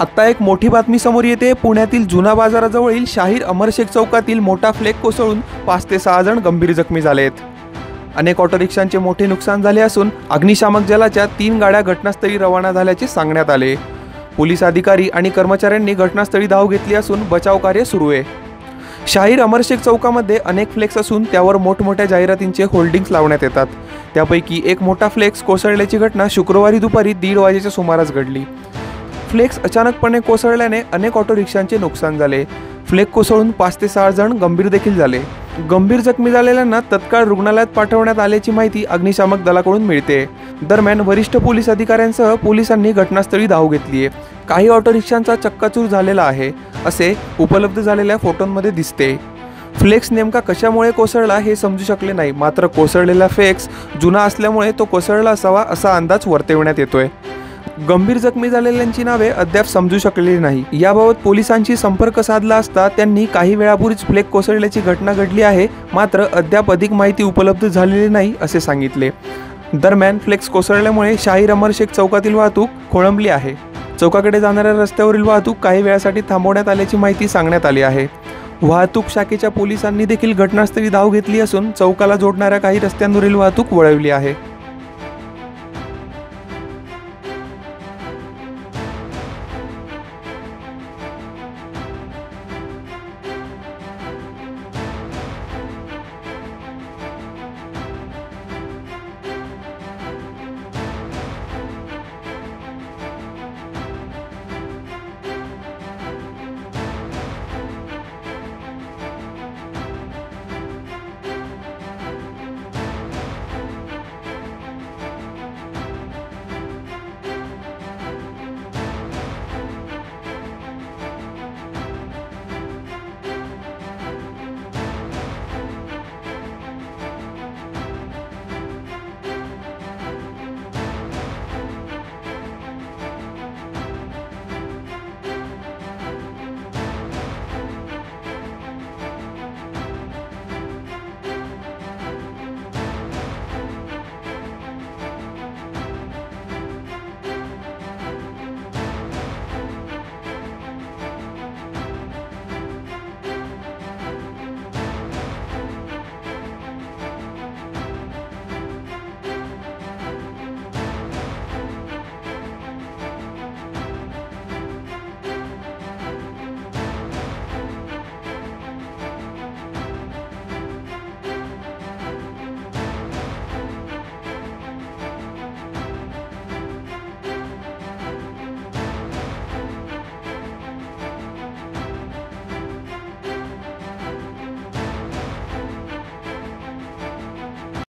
आत्ता एक मोठी बातमी समोर येते. पुण्यातील जुना बाजाराजवळील शाहीर अमरशेख चौकातील मोठा फ्लेक कोसळून पाच ते सहा जण गंभीर जखमी झालेत. अनेक ऑटो रिक्षांचे मोठे नुकसान झाले असून अग्निशामक जलाच्या तीन गाड्या घटनास्थळी रवाना झाल्याचे सांगण्यात आले. पोलीस अधिकारी आणि कर्मचाऱ्यांनी घटनास्थळी धाव घेतली असून बचाव कार्य सुरू आहे. शाहीर अमरशेख चौकामध्ये अनेक फ्लेक्स असून त्यावर मोठमोठ्या जाहिरातींचे होल्डिंग्स लावण्यात येतात. त्यापैकी एक मोठा फ्लेक्स कोसळल्याची घटना शुक्रवारी दुपारी दीड वाजेच्या सुमारास घडली. फ्लेक्स अचानकपणे कोसळल्याने अनेक ऑटो रिक्षांचे नुकसान झाले. फ्लेक कोसळून पाच ते सहा जण गंभीर देखील झाले. गंभीर जखमी झालेल्यांना तत्काळ रुग्णालयात पाठवण्यात आल्याची माहिती अग्निशामक दलाकडून मिळते. दरम्यान वरिष्ठ पोलीस अधिकाऱ्यांसह पोलिसांनी घटनास्थळी धाव घेतली आहे. काही ऑटो रिक्षांचा चक्काचूर झालेला आहे असे उपलब्ध झालेल्या फोटोंमध्ये दिसते. फ्लेक्स नेमका कशामुळे कोसळला हे समजू शकले नाही मात्र कोसळलेला फ्लेक्स जुना असल्यामुळे तो कोसळला असावा असा अंदाज वर्तविण्यात येतोय. गंभीर जखमी झालेल्यांची नावे अद्याप समजू शकलेली नाही. याबाबत पोलिसांशी संपर्क साधला असता त्यांनी काही वेळापूर्वीच फ्लेक कोसळल्याची घटना घडली आहे मात्र अद्याप अधिक माहिती उपलब्ध झालेली नाही असे सांगितले. दरम्यान फ्लेक्स कोसळल्यामुळे शाहीर अमरशेख चौकातील वाहतूक खोळंबली आहे. चौकाकडे जाणाऱ्या रस्त्यावरील वाहतूक काही वेळासाठी थांबवण्यात आल्याची माहिती सांगण्यात आली आहे. वाहतूक शाखेच्या पोलिसांनी देखील घटनास्थळी धाव घेतली असून चौकाला जोडणाऱ्या काही रस्त्यांवरील वाहतूक वळवली आहे.